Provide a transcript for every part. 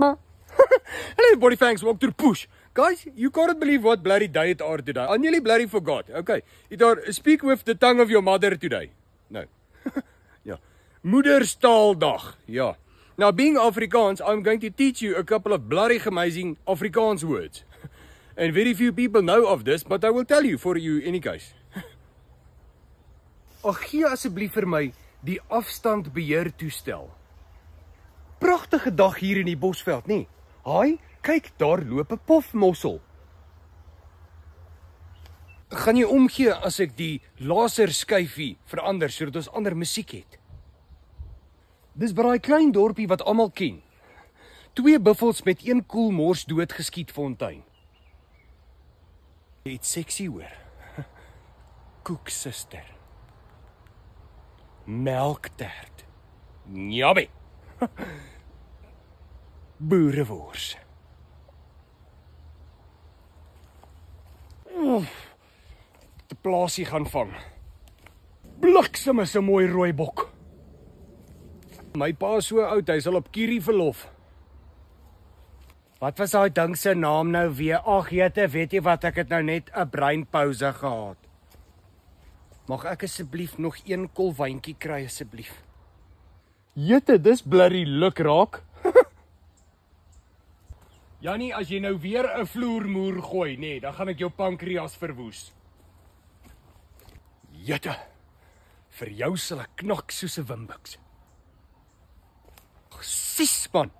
Hello, body fangs, walk through push. Guys, you can't believe what bloody day it are today. I nearly bloody forgot. Okay. It are speak with the tongue of your mother today. No. yeah. Moederstaaldag. Yeah. Now, being Afrikaans, I'm going to teach you a couple of bloody amazing Afrikaans words. and very few people know of this, but I will tell you for you any case. Ag gee asseblief vir my die afstandbeheer toestel. Pragtige dag hier in die Bosveld, nê? Haai, kyk, daar loop 'n pofmossel. Gaan jy omgee as ek die laser skyfie verander sodat ons ander musiek het? Dis by daai klein dorpie wat almal ken. Twee buffels met een koel mors doodgeskiet fontein. Dit seksie hoor. Koek suster. Melktert. Njabbe. Boerewors. Die plaasie gaan vang. Bliksem is 'n mooi rooi bok. My pa is so oud, hy sal op Kiri verlof. Wat was daai ding se naam nou weer? Ag, jete, weet jy wat ek het nou net 'n breinpouse gehad. Mag ek asseblief nog een kol wyntjie kry asseblief? Jete, dis blurry luk raak. Jannie, as jy nou weer 'n vloermoer gooi, nê, nee, dan gaan ek jou pankreas verwoes. Jette. Vir jou sal ek knak soos 'n wimbuks. Sis man.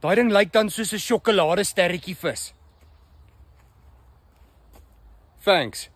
Daai ding lyk dan soos 'n sjokolade sterretjie vis. Thanks.